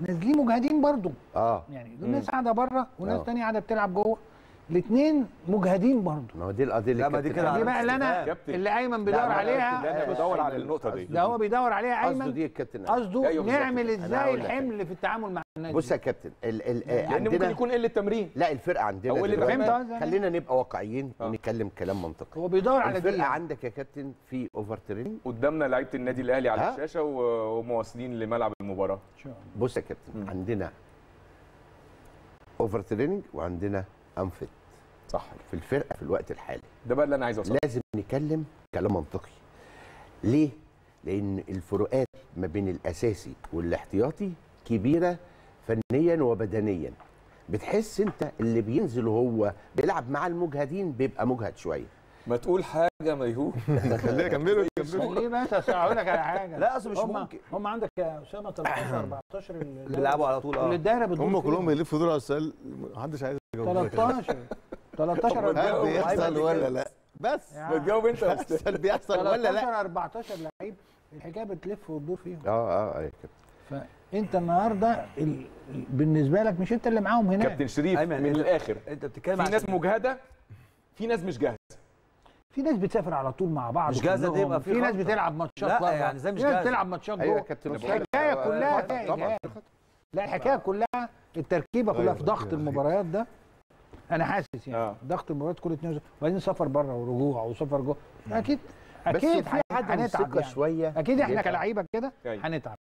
نازلين مجهدين برضو. آه. يعني دول ناس قاعدة بره وناس آه. تانية قاعدة بتلعب جوه. الاثنين مجهدين برضو ما هو دي القضية اللي لا، ما دي كده. دي بقى اللي أنا. اللي أيمن بيدور عليها لا أنا بدور على النقطة دي ده هو بيدور عليها قصده أيمن دي الكابتن. قصده. نعمل إزاي. الحمل في التعامل مع الناس بص. يا كابتن ال ال آه، لأن ممكن يكون قلة تمرين لا الفرقة عندنا أو اللي؟ خلينا نبقى واقعيين آه. ونتكلم كلام منطقي هو بيدور على دي الفرقة يعني. عندك يا كابتن في over training قدامنا لعيبة النادي الأهلي على؟ الشاشة ومواصلين لملعب المباراة إن شاء الله. بص يا كابتن. عندنا over training وعندنا unfit صح. في الفرقة في الوقت الحالي. ده بقى اللي أنا عايز أوصله. لازم نتكلم كلام منطقي. ليه؟ لأن الفروقات ما بين الأساسي والاحتياطي كبيرة فنيا وبدنيا. بتحس أنت اللي بينزل وهو بيلعب مع المجهدين بيبقى مجهد شوية. ما تقول حاجة ميهوب خلينا كملوا كملوا خليه بس هقول لك على حاجة. لا، أصل مش ممكن. هم عندك يا أسامة 13 14 اللي بيلعبوا على طول آه. اللي الدايره بتدور هم. كلهم بيلفوا دول على السؤال محدش عايز يجاوب. 13 13 هل. بيحصل ولا لا؟ بس يعني ما تجاوب انت هل بيحصل ولا لا؟ 13 14 لعيب الحكاية بتلف وتدور فيهم. آه آه آه يا كابتن فأنت النهارده ال... ال- بالنسبة لك مش أنت اللي معاهم هناك. كابتن شريف من الآخر. أنت بتتكلم في ناس مجهدة في ناس مش جاهزة. في ناس بتسافر على طول مع بعض مش جاهزة دي. يبقى في في ناس. بتلعب ماتشات لا، يعني إزاي مش في ناس جاهزة؟ بتلعب ماتشات أيوه يا جوه. كابتن الحكاية كلها فيها طبعا. إجهاد. لا الحكاية كلها التركيبة كلها أيوة، في ضغط أيوة. المباريات ده. أنا حاسس يعني آه. ضغط المباريات كل اتنين وبعدين سفر بره ورجوع وسفر جوه أكيد بس أكيد في عدم هنتعب ثقه يعني. شوية أكيد إحنا. كلاعيبة كده. هنتعب